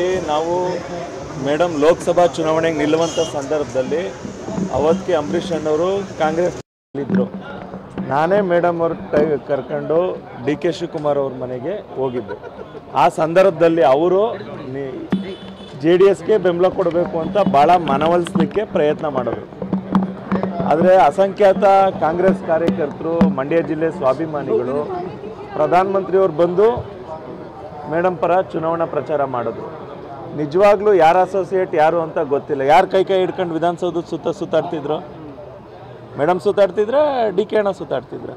ನಾವು ಮೇಡಮ್ ಲೋಕಸಭಾ ಚುನಾವಣೆಗೆ ನಿಲ್ಲುವಂಥ ಸಂದರ್ಭದಲ್ಲಿ ಅವತ್ತಿಗೆ ಅಂಬರೀಷ್ ಅಣ್ಣವರು ಕಾಂಗ್ರೆಸ್ ಇದ್ದರು ನಾನೇ ಮೇಡಮ್ ಅವ್ರ ಕರ್ಕೊಂಡು ಡಿ ಕೆ ಶಿವಕುಮಾರ್ ಅವ್ರ ಮನೆಗೆ ಹೋಗಿದ್ದೆ. ಆ ಸಂದರ್ಭದಲ್ಲಿ ಅವರು ಜೆ ಡಿ ಎಸ್ಗೆ ಬೆಂಬಲ ಕೊಡಬೇಕು ಅಂತ ಭಾಳ ಮನವೊಲಿಸ್ಲಿಕ್ಕೆ ಪ್ರಯತ್ನ ಮಾಡಿದ್ರು. ಆದರೆ ಅಸಂಖ್ಯಾತ ಕಾಂಗ್ರೆಸ್ ಕಾರ್ಯಕರ್ತರು, ಮಂಡ್ಯ ಜಿಲ್ಲೆ ಸ್ವಾಭಿಮಾನಿಗಳು, ಪ್ರಧಾನಮಂತ್ರಿಯವರು ಬಂದು ಮೇಡಮ್ ಪರ ಚುನಾವಣಾ ಪ್ರಚಾರ ಮಾಡೋದು. ನಿಜವಾಗ್ಲೂ ಯಾರು ಅಸೋಸಿಯೇಟ್ ಯಾರು ಅಂತ ಗೊತ್ತಿಲ್ಲ. ಯಾರು ಕೈ ಕೈ ಹಿಡ್ಕೊಂಡು ವಿಧಾನಸೌಧದ ಸುತ್ತ ಸುತ್ತಾಡ್ತಿದ್ರು? ಮೇಡಮ್ ಸುತ್ತಾಡ್ತಿದ್ರೆ ಡಿ ಕೆ ಅಣ್ಣ ಸುತ್ತಾಡ್ತಿದ್ರು.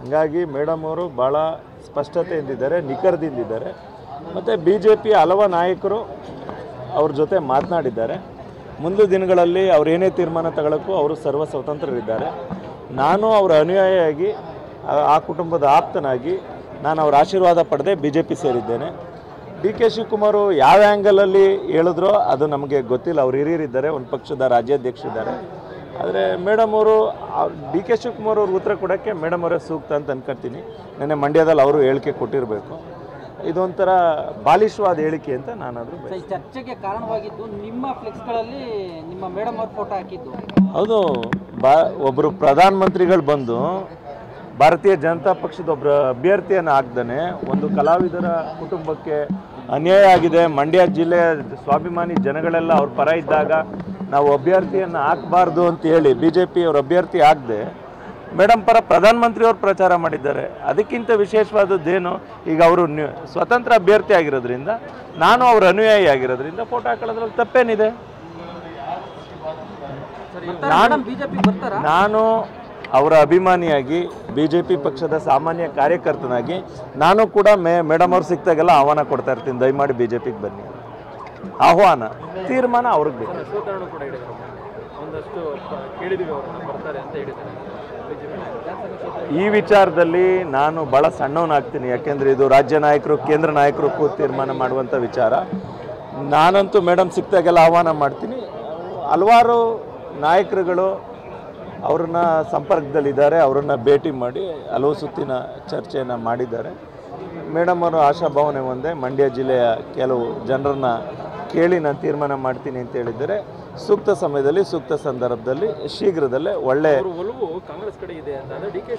ಹಂಗಾಗಿ ಮೇಡಮ್ ಅವರು ಭಾಳ ಸ್ಪಷ್ಟತೆಯಿಂದಿದ್ದಾರೆ, ನಿಖರದಿಂದಿದ್ದಾರೆ. ಮತ್ತು ಬಿ ಜೆ ಪಿ ಹಲವ ನಾಯಕರು ಅವ್ರ ಜೊತೆ ಮಾತನಾಡಿದ್ದಾರೆ. ಮುಂದಿನ ದಿನಗಳಲ್ಲಿ ಅವ್ರು ಏನೇ ತೀರ್ಮಾನ ತಗೊಳ್ಳೋಕ್ಕೂ ಅವರು ಸರ್ವ ಸ್ವತಂತ್ರರಿದ್ದಾರೆ. ನಾನು ಅವರ ಅನುಯಾಯಿಯಾಗಿ, ಆ ಕುಟುಂಬದ ಆಪ್ತನಾಗಿ ನಾನು ಅವ್ರ ಆಶೀರ್ವಾದ ಪಡೆದೇ ಬಿ ಜೆ ಪಿ ಸೇರಿದ್ದೇನೆ. ಡಿ ಕೆ ಶಿವಕುಮಾರ್ ಯಾವ ಆ್ಯಂಗಲಲ್ಲಿ ಹೇಳಿದ್ರೋ ಅದು ನಮಗೆ ಗೊತ್ತಿಲ್ಲ. ಅವ್ರು ಹಿರಿಯರಿದ್ದಾರೆ ಒಂದು ಪಕ್ಷದ ರಾಜ್ಯಾಧ್ಯಕ್ಷರಿದ್ದಾರೆ ಆದರೆ ಮೇಡಮ್ ಅವರು ಡಿ ಕೆ ಶಿವಕುಮಾರ್ ಅವ್ರಿಗೆ ಉತ್ತರ ಕೊಡೋಕ್ಕೆ ಮೇಡಮ್ ಅವರೇ ಸೂಕ್ತ ಅಂತ ಅಂದ್ಕೊಳ್ತೀನಿ ನೆನ್ನೆ ಮಂಡ್ಯದಲ್ಲಿ ಅವರು ಹೇಳಿಕೆ ಕೊಟ್ಟಿರಬೇಕು. ಇದೊಂಥರ ಬಾಲಿಶವಾದ ಹೇಳಿಕೆ ಅಂತ ನಾನಾದರೂ ಚರ್ಚೆಗೆ ಕಾರಣವಾಗಿದ್ದು ನಿಮ್ಮ ಫ್ಲೆಕ್ಸ್ಗಳಲ್ಲಿ ನಿಮ್ಮ ಮೇಡಮ್ ಅವ್ರ ಫೋಟೋ ಹಾಕಿದ್ದು. ಹೌದು ಬಾ ಒಬ್ಬರು ಪ್ರಧಾನಮಂತ್ರಿಗಳು ಬಂದು ಭಾರತೀಯ ಜನತಾ ಪಕ್ಷದ ಒಬ್ಬರ ಅಭ್ಯರ್ಥಿಯನ್ನು ಹಾಕ್ದಾನೆ ಒಂದು ಕಲಾವಿದರ ಕುಟುಂಬಕ್ಕೆ ಅನ್ಯಾಯ ಆಗಿದೆ. ಮಂಡ್ಯ ಜಿಲ್ಲೆಯ ಸ್ವಾಭಿಮಾನಿ ಜನಗಳೆಲ್ಲ ಅವ್ರ ಪರ ಇದ್ದಾಗ ನಾವು ಅಭ್ಯರ್ಥಿಯನ್ನು ಹಾಕಬಾರ್ದು ಅಂತ ಹೇಳಿ ಬಿ ಜೆ ಪಿ ಅವ್ರ ಅಭ್ಯರ್ಥಿ ಆಗದೆ. ಮೇಡಮ್ ಪರ ಪ್ರಧಾನಮಂತ್ರಿ ಅವರು ಪ್ರಚಾರ ಮಾಡಿದ್ದಾರೆ. ಅದಕ್ಕಿಂತ ವಿಶೇಷವಾದದ್ದೇನು ಈಗ ಅವರು ಸ್ವತಂತ್ರ ಅಭ್ಯರ್ಥಿ ಆಗಿರೋದ್ರಿಂದ ನಾನು ಅವ್ರ ಅನುಯಾಯಿ ಆಗಿರೋದ್ರಿಂದ ಫೋಟೋ ಹಾಕೊಳ್ಳೋದ್ರಲ್ಲಿ ತಪ್ಪೇನಿದೆ. ನಾನು ಅವರ ಅಭಿಮಾನಿಯಾಗಿ ಬಿ ಜೆ ಪಿ ಪಕ್ಷದ ಸಾಮಾನ್ಯ ಕಾರ್ಯಕರ್ತನಾಗಿ ನಾನು ಕೂಡ ಮೇ ಮೇಡಮ್ ಅವ್ರು ಸಿಕ್ತಾಗೆಲ್ಲ ಆಹ್ವಾನ ಕೊಡ್ತಾ ಇರ್ತೀನಿ. ದಯಮಾಡಿ ಬಿ ಜೆ ಪಿಗೆ ಬನ್ನಿ ಆಹ್ವಾನ ತೀರ್ಮಾನ ಅವ್ರಿಗೆ ಬೇಕು. ಈ ವಿಚಾರದಲ್ಲಿ ನಾನು ಭಾಳ ಸಣ್ಣವನಾಗ್ತೀನಿ ಯಾಕೆಂದರೆ ಇದು ರಾಜ್ಯ ನಾಯಕರು ಕೇಂದ್ರ ನಾಯಕರು ಕೂತು ತೀರ್ಮಾನ ಮಾಡುವಂಥ ವಿಚಾರ. ನಾನಂತೂ ಮೇಡಮ್ ಸಿಕ್ತಾಗೆಲ್ಲ ಆಹ್ವಾನ ಮಾಡ್ತೀನಿ. ಹಲವಾರು ನಾಯಕರುಗಳು ಅವ್ರನ್ನ ಸಂಪರ್ಕದಲ್ಲಿದ್ದಾರೆ, ಅವರನ್ನು ಭೇಟಿ ಮಾಡಿ ಹಲವು ಸುತ್ತಿನ ಚರ್ಚೆಯನ್ನು ಮಾಡಿದ್ದಾರೆ. ಮೇಡಮ್ ಅವರು ಆಶಾಭಾವನೆ ಒಂದೇ, ಮಂಡ್ಯ ಜಿಲ್ಲೆಯ ಕೆಲವು ಜನರನ್ನ ಕೇಳಿ ನಾನು ತೀರ್ಮಾನ ಮಾಡ್ತೀನಿ ಅಂತ ಹೇಳಿದರೆ ಸೂಕ್ತ ಸಮಯದಲ್ಲಿ, ಸೂಕ್ತ ಸಂದರ್ಭದಲ್ಲಿ, ಶೀಘ್ರದಲ್ಲೇ ಒಳ್ಳೆಯ ಕಾಂಗ್ರೆಸ್ ಕಡೆ ಇದೆ ಅಂತ ಅಂದ್ರೆ ಡಿ ಕೆ